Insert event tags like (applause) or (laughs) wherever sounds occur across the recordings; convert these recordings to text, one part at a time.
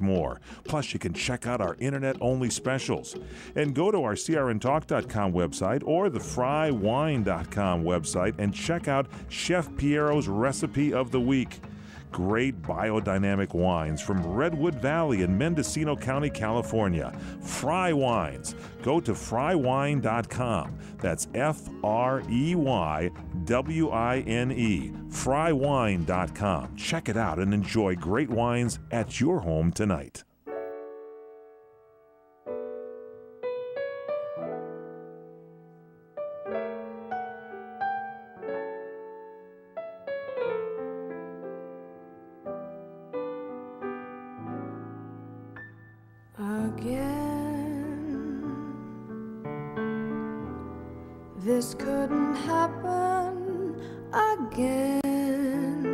more. Plus, you can check out our internet only specials. And go to our crntalk.com website or the freywine.com website and check out Chef Piero's recipe of the week. Great biodynamic wines from Redwood Valley in Mendocino County, California. Frey Wines. Go to freywine.com. That's F R E Y W I N E. Freywine.com. Check it out and enjoy great wines at your home tonight. This couldn't happen again.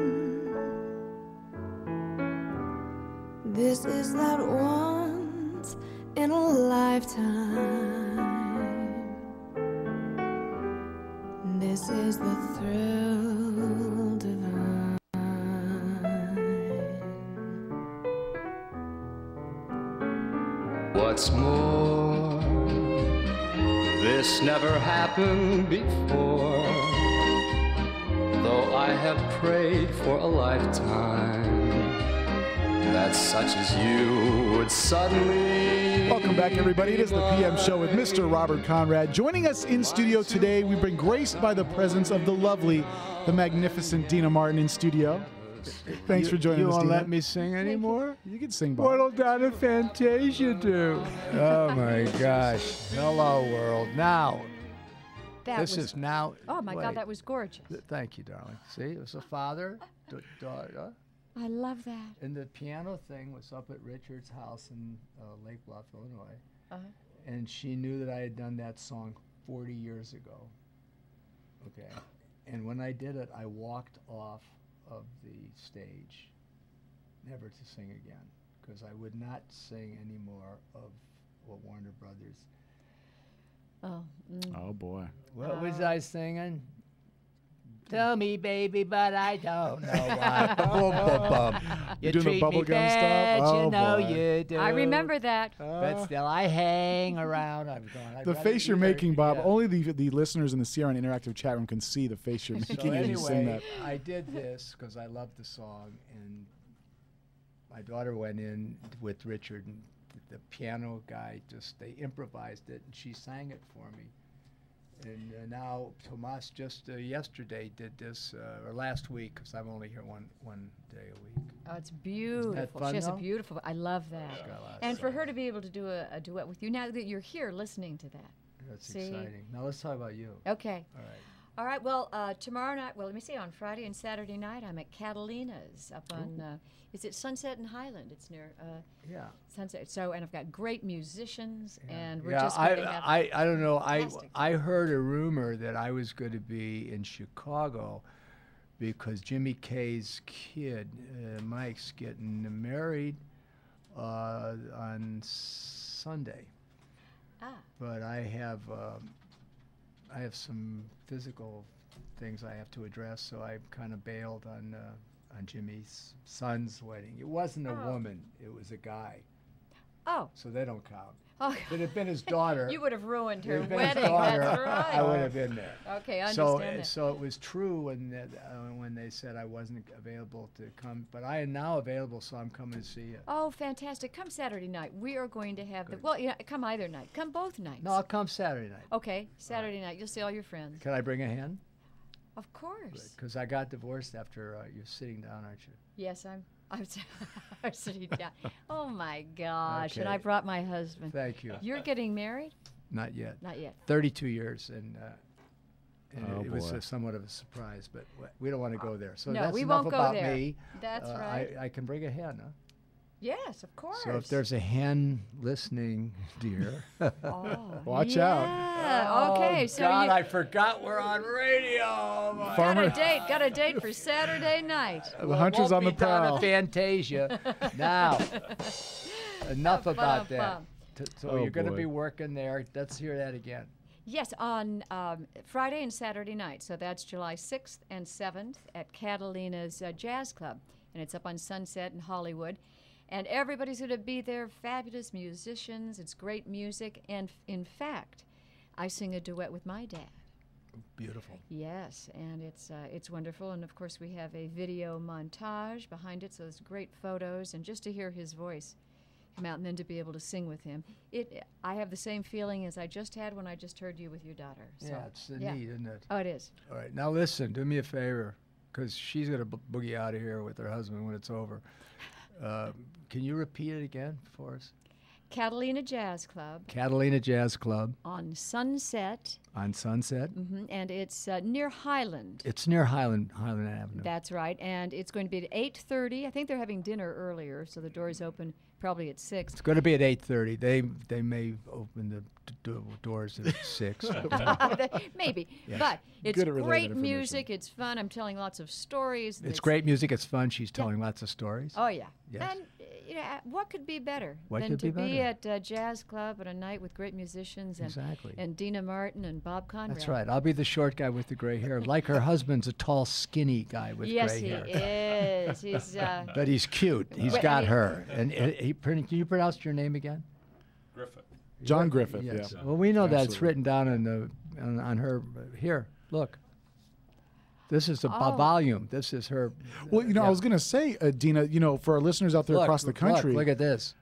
This is that once in a lifetime. This is the thrill divine. What's more, this never happened before. Though I have prayed for a lifetime that such as you would suddenly. Welcome back, everybody. It is the PM show with Mr. Robert Conrad. Joining us in studio today, we've been graced by the presence of the lovely, the magnificent Deana Martin in studio. (laughs) Thanks for joining you us, won't let me sing anymore? You can sing, Bob. What'll Donna Fantasia do? oh my gosh. Hello, world. Now, That this was, is now. Oh my wait. God, that was gorgeous. Th- Thank you, darling. See, it was a father, d- daughter. I love that. And the piano thing was up at Richard's house in uh, Lake Bluff, Illinois. Uh-huh. And she knew that I had done that song 40 years ago. Okay. And when I did it, I walked off of the stage, never to sing again, because I would not sing any more of what Warner Brothers. Oh, mm. Oh, boy. What was I singing? Tell me, baby, but I don't know why. boom, boom, boom. You doing the treat me bubblegum bad, stuff? you Oh, know boy. you do. I remember that. Uh, but still, I hang around. I'm going. I'd The face you're be making, Bob, yeah. only the, the listeners in the CRN Interactive chat room can see the face you're So making as you sing anyway, that. I did this because I loved the song, and my daughter went in with Richard, and the piano guy just they improvised it, and she sang it for me. And uh, now Tomas just uh, yesterday did this, uh, or last week, because I'm only here one one day a week. Oh, it's beautiful. fun, she has a beautiful. I love that. got a lot of And for her to be able to do a, a duet with you now that you're here listening to that. That's See? exciting. Now let's talk about you. Okay. All right. All right. Well, uh, tomorrow night. Well, let me see. On Friday and Saturday night, I'm at Catalina's up on. Uh, is it Sunset and Highland? It's near uh, Yeah. Sunset. So, and I've got great musicians, and we're yeah, just I, going to have. I, I don't know. I, fantastic I heard a rumor that I was going to be in Chicago because Jimmy Kay's kid, uh, Mike's getting married uh, on Sunday. ah. But I have um, I have some physical things I have to address, so I kind of bailed on uh, on Jimmy's son's wedding. It wasn't a Oh. woman; it was a guy, Oh. so they don't count. Oh. If it had been his (laughs) daughter, You would have ruined her If it had been his wedding. daughter, That's right. I would have been there. Okay, I so, understand uh, that. so it was true when that, uh, when they said I wasn't available to come, but I am now available, so I'm coming to see you. Oh, fantastic! Come Saturday night. We are going to have the well. Yeah, come either night. Come both nights. No, I'll come Saturday night. Okay, Saturday night. You'll see all your friends. Can I bring a hen? Of course. Because I got divorced after uh, you're sitting down, aren't you? Yes, I'm. I'm, s- (laughs) I'm sitting down. Oh my gosh! And I brought my husband. Thank you. You're getting married? Not yet. Not yet. 32 years, and, uh, and Oh, it, it was boy. somewhat of a surprise, but we don't want to go there. So No, that's we enough won't go about there. me. That's Uh, right. I, I can bring a hen, huh? Yes, of course. So if there's a hen listening, dear. (laughs) oh, Watch out. Yeah. Okay. So God, you I forgot we're on radio. Oh, my got a date. Got a date for Saturday night. The hunter's on the won't be Donna prowl. Fantasia. now, (laughs) enough about that. Ba-dum-bum. So Oh, you're going to be working there. Let's hear that again. Yes, on um, Friday and Saturday night. So that's July 6th and 7th at Catalina's uh, Jazz Club. And it's up on Sunset in Hollywood. And everybody's going to be there, fabulous musicians. It's great music. And f- in fact, I sing a duet with my dad. Beautiful. Yes, and it's uh, it's wonderful, and of course we have a video montage behind it, so it's great photos, and just to hear his voice come out, and then to be able to sing with him, it I have the same feeling as I just had when I just heard you with your daughter. So, yeah, it's yeah. neat, isn't it? Oh, it is. All right, now listen, do me a favor, because she's gonna bo- boogie out of here with her husband when it's over. Uh, can you repeat it again for us? Catalina Jazz Club Catalina Jazz Club on Sunset, on Sunset. hmm and it's uh, near Highland. It's near Highland Highland Avenue. That's right, and it's going to be at 8:30. I think they're having dinner earlier, so the doors open probably at six. it's going to be at 8:30. They they may open the d- doors at (laughs) six. (laughs) (laughs) Maybe, Yes. but it's Good at relaying great music. It's fun. I'm telling lots of stories. it's great music. It's fun. She's telling lots of stories. Oh yeah. Yes. And you know, uh, what could be better What than to be be at a jazz club at a night with great musicians and Exactly. and Deana Martin and Bob Conrad. That's right. I'll be the short guy with the gray hair. Like her husband's a tall, skinny guy with yes, gray hair. Yes, he is. He's uh, (laughs) But he's cute. He's Wait, I got mean- her. And uh, he, can you pronounce your name again? Griffith. John Griffith. Yes. Yeah. Well, we know that's Absolutely. written down in the on, on her. Here, look. This is a Oh. volume. This is her. Well, you know, yeah. I was going to say, uh, Deana, you know, for our listeners out there Look, across the look, country, Look, at this.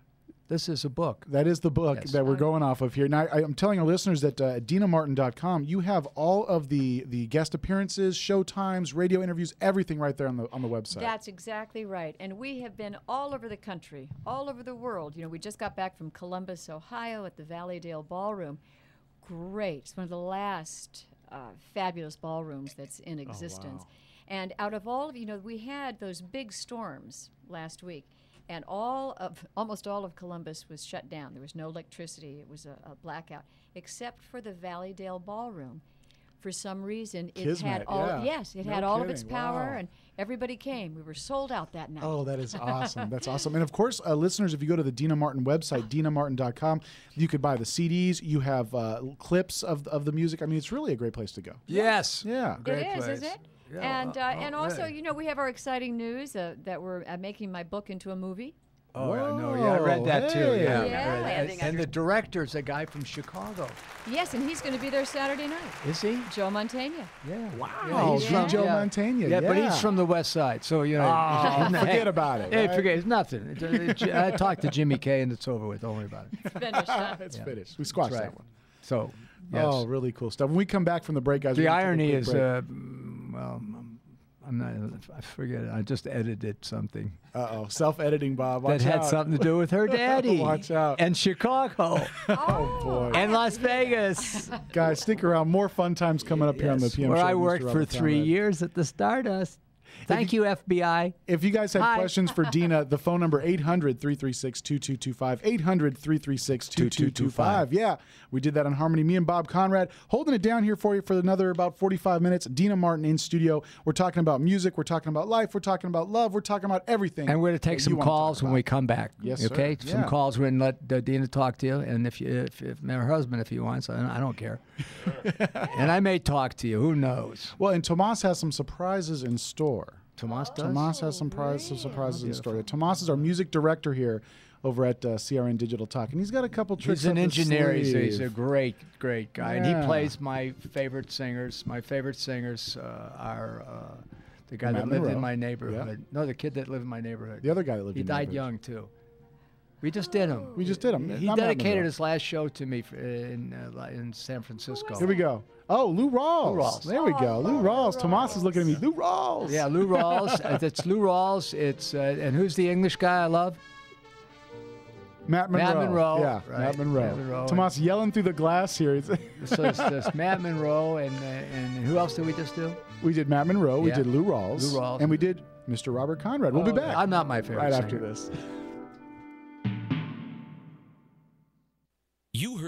This is a book. that is the book Yes. that we're going off of here. Now, I, I'm telling our listeners that uh, at deanamartin.com, you have all of the the guest appearances, show times, radio interviews, everything right there on the on the website. That's exactly right. And we have been all over the country, all over the world. You know, we just got back from Columbus, Ohio at the Valleydale Ballroom. Great. It's one of the last uh, fabulous ballrooms that's in existence. And out of all of, you know, we had those big storms last week. And all of, almost all of Columbus was shut down. There was no electricity. It was a, a blackout, except for the Valleydale Ballroom. For some reason, it Kismet, had all, yeah. yes, it No had all of its power, wow. and everybody came. We were sold out that night. Oh, that is (laughs) awesome. That's awesome. And of course, uh, listeners, if you go to the Deana Martin website, (gasps) deanamartin.com, you could buy the CDs. You have uh, clips of, of the music. I mean, it's really a great place to go. Yes. Yeah. Great it is, place. is it? Yeah, and uh, uh, oh, and also, yeah. you know, we have our exciting news uh, that we're uh, making my book into a movie. Oh, yeah, no, yeah, I read that too. Whoa, Yeah. Yeah, landing and, and the director's a guy from Chicago. Yes, and he's going to be there Saturday night. Is he? Joe Montaigne. Yeah. Wow, he's the from Joe yeah. Montaigne, Yeah, but he's from the West Side, so you know. (laughs) Oh, hey, forget about it, Hey, right? forget it's nothing. I talked to Jimmy Kay, and it's over with. Don't worry about it. It's finished. huh? (laughs) It's Yeah. finished. We squashed That's that one. So, yes. Oh, really cool stuff. When we come back from the break, guys, we're the gonna take a irony quick is, break. uh, well, I'm- not. I forget. I just edited something Uh-oh, self-editing, Bob. Watch that had out. something to do with her (laughs) daddy. Watch out. And Chicago. (laughs) Oh boy, and Las (laughs) Vegas. guys, stick around. More fun times coming up here on the Yes, PM where show. I worked for three years at the Stardust. Thank you, FBI. If you guys have Hi. questions for Deana, the phone number 800-336-2225, 800-336-2225. Yeah, we did that on Harmony. Me and Bob Conrad holding it down here for you for another about 45 minutes. Deana Martin in studio. We're talking about music. We're talking about life. We're talking about love. We're talking about everything. And we're going to take some calls when we come back. Yes, sir. Okay, some Yeah. calls. We're going to let uh, Deana talk to you, and if you, if, if her husband, if he wants, I don't, I don't care. (laughs) and I may talk to you. Who knows? Well, and Tomas has some surprises in store. Tomas does. Tomas has some, prize, some surprises in store. Tomas is our music director here over at uh, CRN Digital Talk, and he's got a couple tricks. He's an engineer. He's, he's a great, great guy, and he plays my favorite singers. My favorite singers uh, are uh, the guy Matt that lived Monro. in my neighborhood. No, the kid that lived in my neighborhood. The other guy that lived He in died Neighborhood. He died young too. We just did him. We just did him. He Matt dedicated his last show to me f- in uh, in San Francisco. Here we go. Oh, Lou Rawls. Lou Rawls. There we go. Lou Rawls. Tomas is looking at me. Lou Rawls. Yeah, Lou Rawls. (laughs) uh, it's Lou Rawls. It's uh, and who's the English guy I love? Matt Monro. Matt Monro, Yeah, right. Matt Monro. Matt Monro. Tomas yelling through the glass here. (laughs) So it's, Matt Monro and uh, and who else did we just do? we did Matt Monro. We did Lou Rawls. Lou Rawls. And we did Mr. Robert Conrad. We'll be Oh, back. I'm not my favorite Right after this.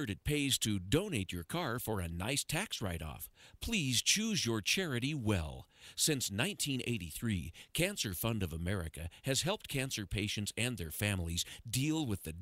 Heard it pays to donate your car for a nice tax write off. Please choose your charity well. Since 1983, Cancer Fund of America has helped cancer patients and their families deal with the